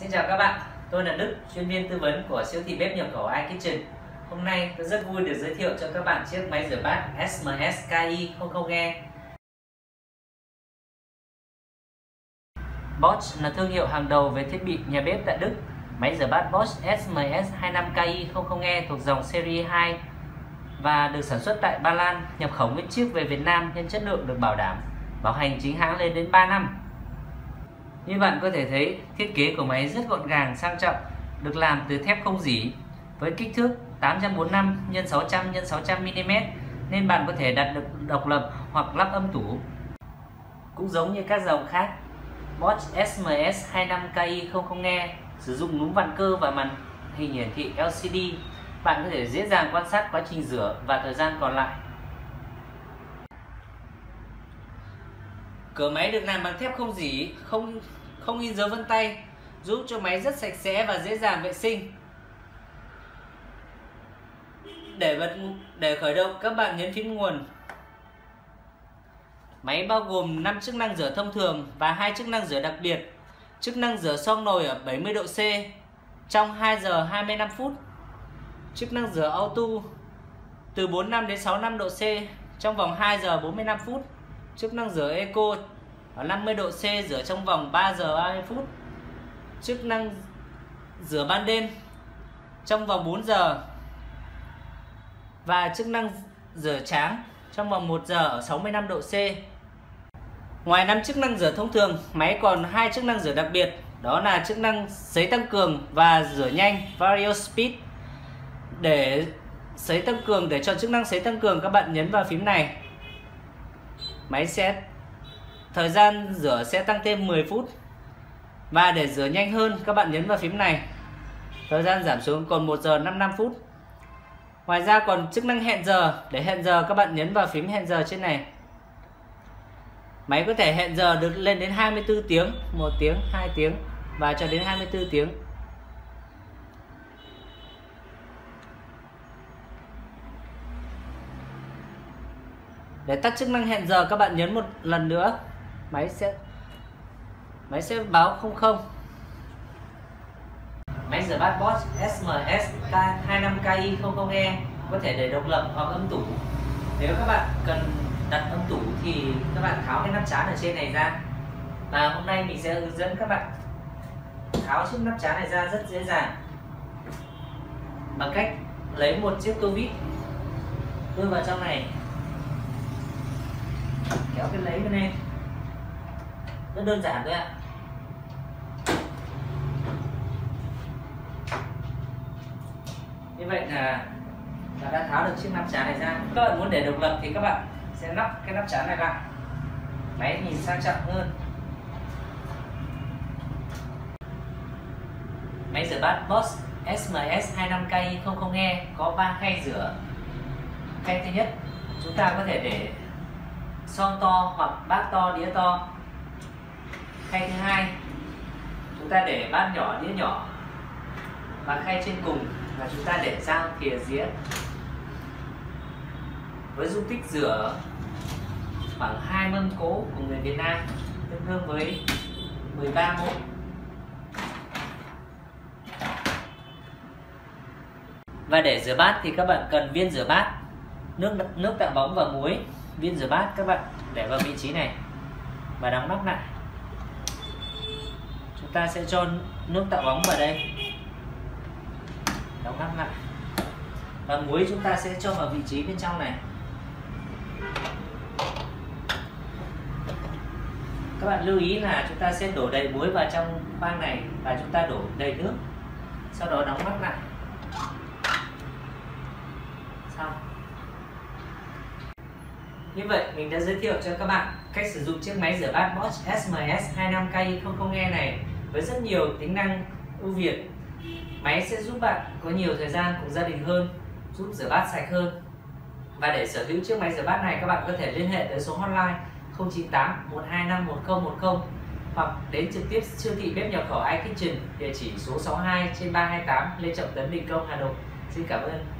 Xin chào các bạn, tôi là Đức, chuyên viên tư vấn của siêu thị bếp nhập khẩu iKitchen. Hôm nay tôi rất vui được giới thiệu cho các bạn chiếc máy rửa bát SMS KI 00E. Bosch là thương hiệu hàng đầu về thiết bị nhà bếp tại Đức. Máy rửa bát Bosch SMS 25KI 00E thuộc dòng series 2 và được sản xuất tại Ba Lan, nhập khẩu nguyên chiếc về Việt Nam nên chất lượng được bảo đảm, bảo hành chính hãng lên đến 3 năm. Như bạn có thể thấy, thiết kế của máy rất gọn gàng, sang trọng, được làm từ thép không dỉ với kích thước 845 x 600 x 600 mm nên bạn có thể đặt được độc lập hoặc lắp âm tủ. Cũng giống như các dòng khác, Bosch SMS 25KI 00E sử dụng núm vặn cơ và màn hình hiển thị LCD. Bạn có thể dễ dàng quan sát quá trình rửa và thời gian còn lại. Cửa máy được làm bằng thép không dỉ, không không in dấu vân tay, giúp cho máy rất sạch sẽ và dễ dàng vệ sinh. Để bật để khởi động các bạn nhấn phím nguồn. Máy bao gồm 5 chức năng rửa thông thường và hai chức năng rửa đặc biệt. Chức năng rửa xong nồi ở 70 độ C trong 2 giờ 25 phút. Chức năng rửa auto từ 45 đến 65 độ C trong vòng 2 giờ 45 phút chức năng rửa eco ở 50 độ C rửa trong vòng 3 giờ 30 phút. Chức năng rửa ban đêm trong vòng 4 giờ. Và chức năng rửa tráng trong vòng 1 giờ ở 65 độ C. Ngoài 5 chức năng rửa thông thường, máy còn hai chức năng rửa đặc biệt, đó là chức năng sấy tăng cường và rửa nhanh Vario Speed. Để sấy tăng cường để chọn chức năng sấy tăng cường các bạn nhấn vào phím này máy sẽ, thời gian rửa sẽ tăng thêm 10 phút. Và để rửa nhanh hơn, các bạn nhấn vào phím này. Thời gian giảm xuống còn 1 giờ 55 phút. Ngoài ra còn chức năng hẹn giờ. Để hẹn giờ, các bạn nhấn vào phím hẹn giờ trên này. Máy có thể hẹn giờ được lên đến 24 tiếng 1 tiếng 2 tiếng và cho đến 24 tiếng. Để tắt chức năng hẹn giờ, các bạn nhấn một lần nữa. Máy sẽ máy sẽ báo không không. Máy rửa bát Bosch SMS K25KI 00E có thể để độc lập hoặc âm tủ. Nếu các bạn cần đặt âm tủ thì các bạn tháo cái nắp chán ở trên này ra. Và hôm nay mình sẽ hướng dẫn các bạn tháo chiếc nắp chán này ra rất dễ dàng. Bằng cách lấy một chiếc tô vít đưa vào trong này kéo cái lấy bên em. Rất đơn giản thôi ạ. Như vậy là là đã tháo được chiếc nắp chán này ra. Các bạn muốn để độc lập thì các bạn sẽ lắp cái nắp chán này lại. Máy nhìn sang trọng hơn. Máy rửa bát Bosch SMS 25K 00E có 3 khay rửa. Khay thứ nhất, chúng ta có thể để son to hoặc bát to, đĩa to. Khay thứ hai, chúng ta để bát nhỏ, đĩa nhỏ và khay trên cùng là chúng ta để dao, thìa, dĩa. Với dung tích rửa khoảng hai mâm cố của người Việt Nam, tương đương với 13 mẫu. Và để rửa bát thì các bạn cần viên rửa bát, nước nước tạo bóng và muối viên rửa bát các bạn, để vào vị trí này. Và đóng nắp lại. Chúng ta sẽ cho nước tạo bóng vào đây. Đóng nắp lại. Và muối chúng ta sẽ cho vào vị trí bên trong này. Các bạn lưu ý là chúng ta sẽ đổ đầy muối vào trong khoang này và chúng ta đổ đầy nước. Sau đó đóng nắp lại. Xong như vậy mình đã giới thiệu cho các bạn cách sử dụng chiếc máy rửa bát Bosch SMS 25K00E này với rất nhiều tính năng ưu việt. Máy sẽ giúp bạn có nhiều thời gian cùng gia đình hơn, giúp rửa bát sạch hơn. Và để sở hữu chiếc máy rửa bát này các bạn có thể liên hệ tới số hotline 098 125 1010 hoặc đến trực tiếp siêu thị bếp nhập khẩu iKitchen địa chỉ số 62 trên 328 Lê Trọng Tấn Bình Công Hà Nội. Xin cảm ơn.